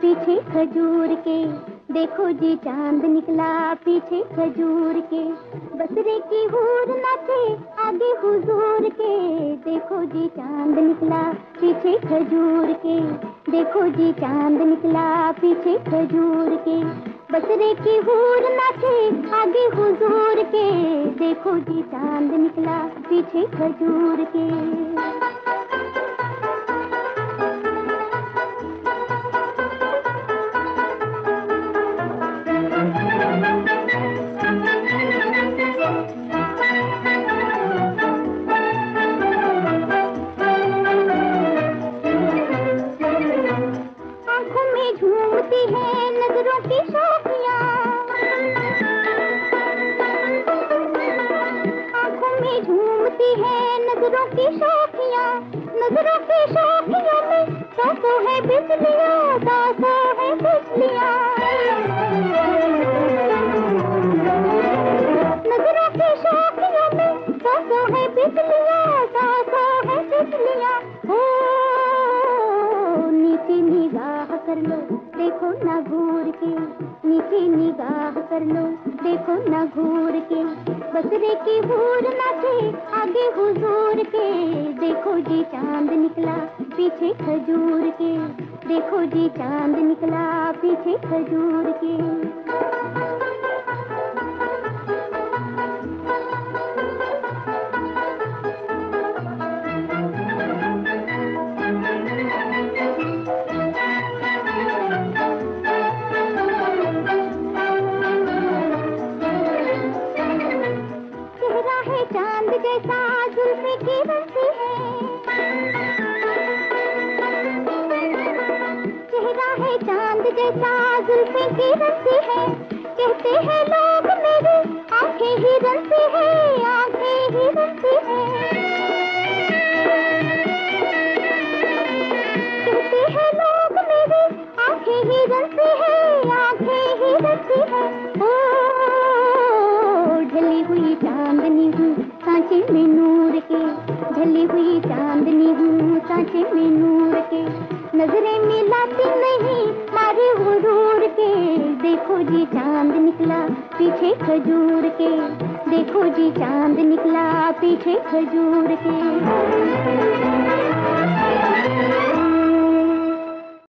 पीछे खजूर के। देखो जी, चाँद निकला पीछे खजूर के। बसरे की हूर नाचे आगे हुजूर के। देखो जी, चाँद निकला पीछे खजूर के। देखो जी, चाँद निकला पीछे खजूर के। बसरे की हूर नाचे आगे हुजूर के। देखो जी, चाँद निकला पीछे खजूर के। नज़रों की शोखियाँ में में दासों है बिजलियाँ दासों कर लो देखो ना घूर के, नीचे निगाह कर लो देखो ना घूर के, बसरे की भूर ना थे, आगे हुजूर के, देखो जी चाँद निकला पीछे खजूर के, देखो जी चाँद निकला पीछे खजूर के। चाँद जैसा जुल्फे की बंसी है। चेहरा है चाँद जैसा जुल्फे की बंसी है। कहते हैं लोग मेरी आँखें ही रंसी है। ढली हुई चांदनी हूँ, सांचे में नूर के। ढली हुई चांदनी हूँ, सांचे में नूर के। नज़रें मिलाती नहीं, मारे हुरूर के। देखो जी चाँद निकला पीछे खजूर के। देखो जी चाँद निकला पीछे खजूर के।